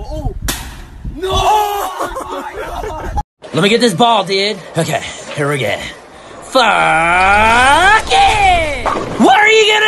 oh. No! Let me get this ball, dude. Okay, here we go. Fuck it! What are you gonna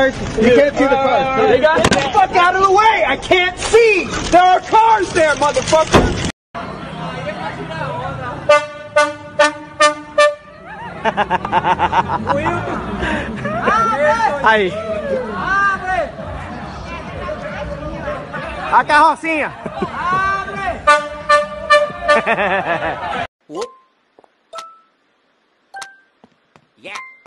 You can't see the cars. They got get the fuck out of the way. I can't see. There are cars there, motherfucker. Aí. A carrocinha. Yeah. yeah.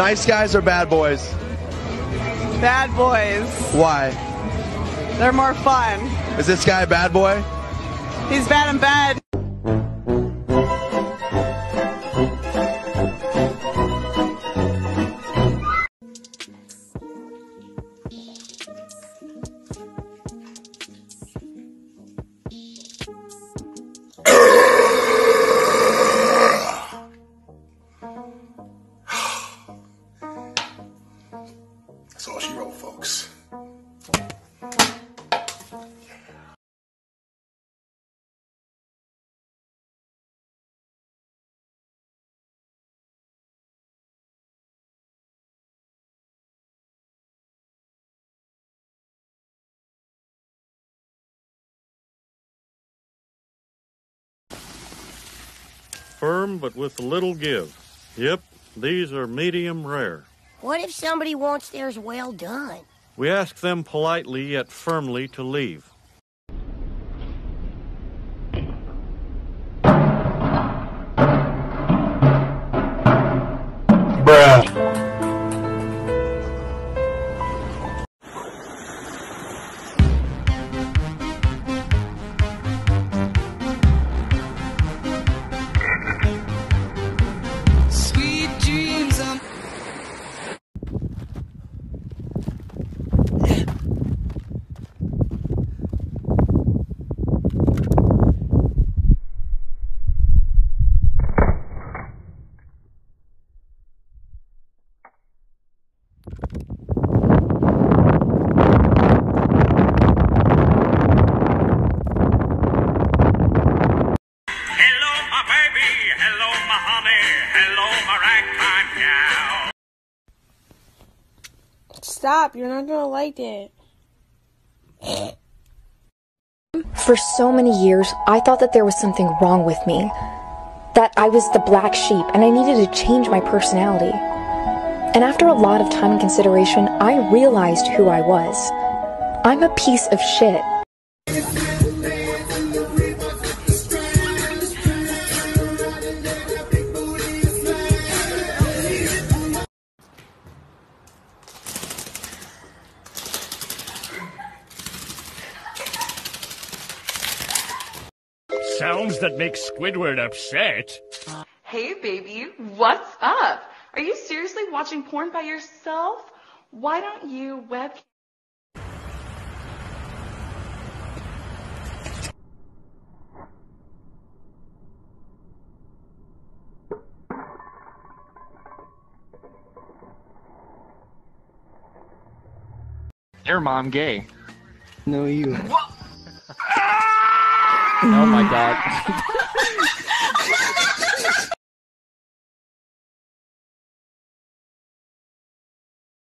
Nice guys or bad boys? Bad boys. Why? They're more fun. Is this guy a bad boy? He's bad and bad. Firm but with a little give. Yep, these are medium rare. What if somebody wants theirs well done? We ask them politely yet firmly to leave. Bruh. Stop, you're not gonna like it. For so many years, I thought that there was something wrong with me. That I was the black sheep and I needed to change my personality. And after a lot of time and consideration, I realized who I was. I'm a piece of shit. Sounds that make Squidward upset. Hey baby, what's up? Are you seriously watching porn by yourself? Why don't you web Your mom gay. No, you. Oh my god.